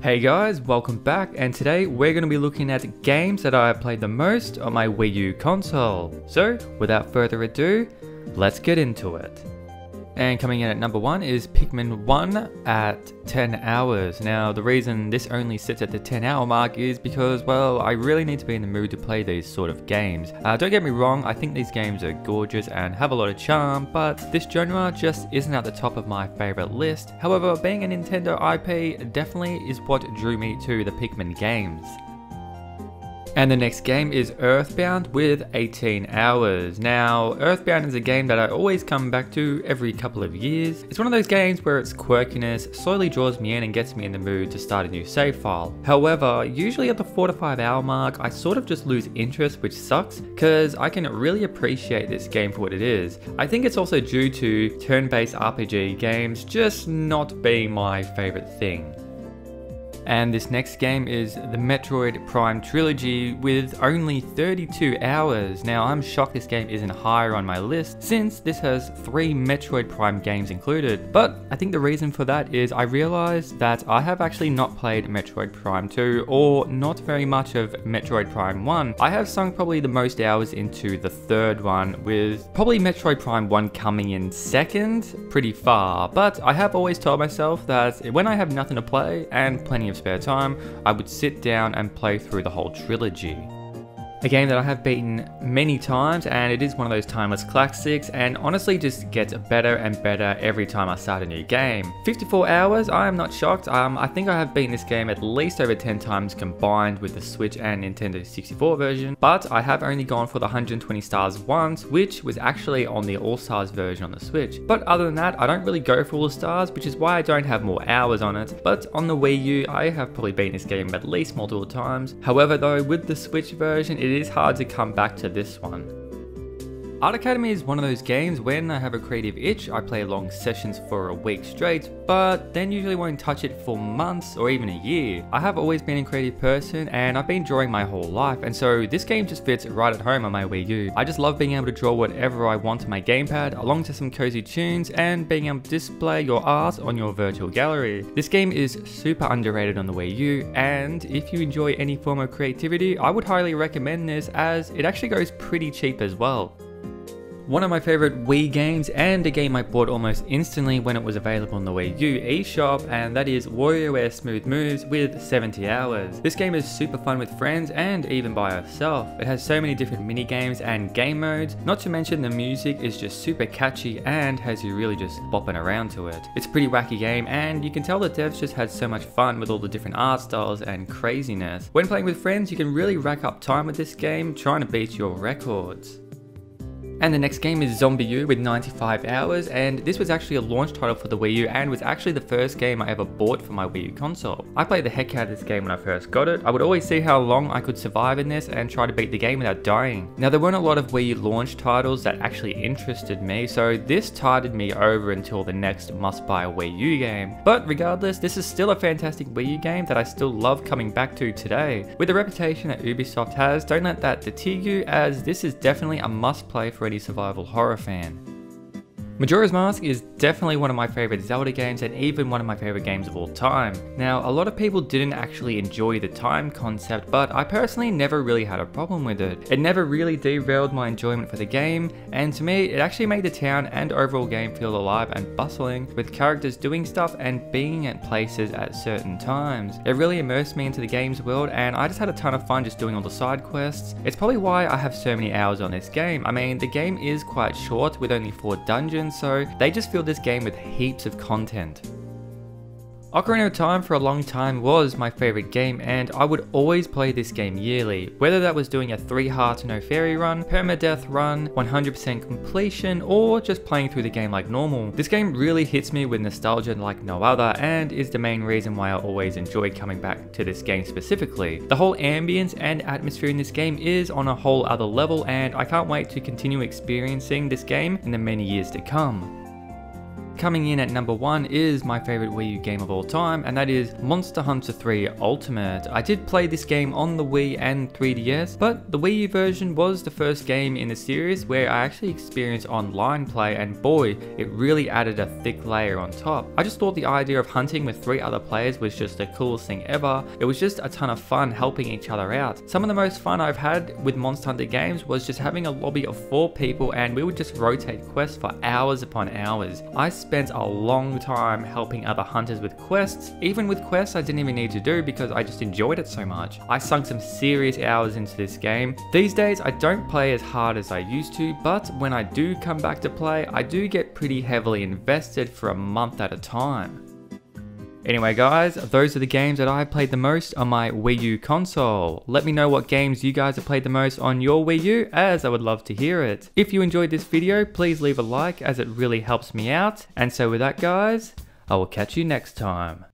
Hey guys, welcome back and today we're going to be looking at games that I have played the most on my Wii U console. So without further ado, let's get into it. And coming in at number one is Pikmin 1 at 10 hours. Now, the reason this only sits at the 10 hour mark is because, well, I really need to be in the mood to play these sort of games. Uh, don't get me wrong, I think these games are gorgeous and have a lot of charm, but this genre just isn't at the top of my favorite list. However, being a Nintendo IP definitely is what drew me to the Pikmin games. And the next game is Earthbound with 18 hours. Now, Earthbound is a game that I always come back to every couple of years. It's one of those games where its quirkiness slowly draws me in and gets me in the mood to start a new save file. However, usually at the 4 to 5 hour mark, I sort of just lose interest, which sucks, because I can really appreciate this game for what it is. I think it's also due to turn-based RPG games just not being my favorite thing. And this next game is the Metroid Prime Trilogy with only 32 hours. Now I'm shocked this game isn't higher on my list since this has three Metroid Prime games included. But I think the reason for that is I realized that I have actually not played Metroid Prime 2 or not very much of Metroid Prime 1. I have sunk probably the most hours into the third one with probably Metroid Prime 1 coming in second, pretty far. But I have always told myself that when I have nothing to play and plenty of spare time, I would sit down and play through the whole trilogy. A game that I have beaten many times and it is one of those timeless classics and honestly just gets better and better every time I start a new game. 54 hours, I am not shocked. Um, I think I have beaten this game at least over 10 times combined with the Switch and Nintendo 64 version, but I have only gone for the 120 stars once, which was actually on the All Stars version on the Switch. But other than that, I don't really go for all the stars, which is why I don't have more hours on it. But on the Wii U, I have probably beaten this game at least multiple times. However though, with the Switch version, it is hard to come back to this one. Art Academy is one of those games when I have a creative itch, I play long sessions for a week straight, but then usually won't touch it for months or even a year. I have always been a creative person and I've been drawing my whole life, and so this game just fits right at home on my Wii U. I just love being able to draw whatever I want on my gamepad, along to some cozy tunes, and being able to display your art on your virtual gallery. This game is super underrated on the Wii U, and if you enjoy any form of creativity, I would highly recommend this as it actually goes pretty cheap as well. One of my favorite Wii games and a game I bought almost instantly when it was available on the Wii U eShop and that is WarioWare Smooth Moves with 70 hours. This game is super fun with friends and even by yourself. It has so many different mini games and game modes, not to mention the music is just super catchy and has you really just bopping around to it. It's a pretty wacky game and you can tell the devs just had so much fun with all the different art styles and craziness. When playing with friends you can really rack up time with this game trying to beat your records. And the next game is ZombiU with 95 hours and this was actually a launch title for the Wii U and was actually the first game I ever bought for my Wii U console. I played the heck out of this game when I first got it. I would always see how long I could survive in this and try to beat the game without dying. Now there weren't a lot of Wii U launch titles that actually interested me so this tided me over until the next must buy Wii U game. But regardless, this is still a fantastic Wii U game that I still love coming back to today. With the reputation that Ubisoft has, don't let that deter you as this is definitely a must play for any survival horror fan. Majora's Mask is definitely one of my favorite Zelda games and even one of my favorite games of all time. Now, a lot of people didn't actually enjoy the time concept, but I personally never really had a problem with it. It never really derailed my enjoyment for the game, and to me, it actually made the town and overall game feel alive and bustling, with characters doing stuff and being at places at certain times. It really immersed me into the game's world, and I just had a ton of fun just doing all the side quests. It's probably why I have so many hours on this game. I mean, the game is quite short, with only 4 dungeons, so they just filled this game with heaps of content. Ocarina of Time for a long time was my favourite game and I would always play this game yearly, whether that was doing a 3 heart no fairy run, permadeath run, 100% completion or just playing through the game like normal. This game really hits me with nostalgia like no other and is the main reason why I always enjoy coming back to this game specifically. The whole ambience and atmosphere in this game is on a whole other level and I can't wait to continue experiencing this game in the many years to come. Coming in at number one is my favorite Wii U game of all time, and that is Monster Hunter 3 Ultimate. I did play this game on the Wii and 3DS, but the Wii U version was the first game in the series where I actually experienced online play, and boy, it really added a thick layer on top. I just thought the idea of hunting with three other players was just the coolest thing ever. It was just a ton of fun helping each other out. Some of the most fun I've had with Monster Hunter games was just having a lobby of four people and we would just rotate quests for hours upon hours. I spent a long time helping other hunters with quests, even with quests I didn't even need to do because I just enjoyed it so much. I sunk some serious hours into this game. These days I don't play as hard as I used to, but when I do come back to play, I do get pretty heavily invested for a month at a time. Anyway guys, those are the games that I played the most on my Wii U console. Let me know what games you guys have played the most on your Wii U as I would love to hear it. If you enjoyed this video, please leave a like as it really helps me out. And so with that guys, I will catch you next time.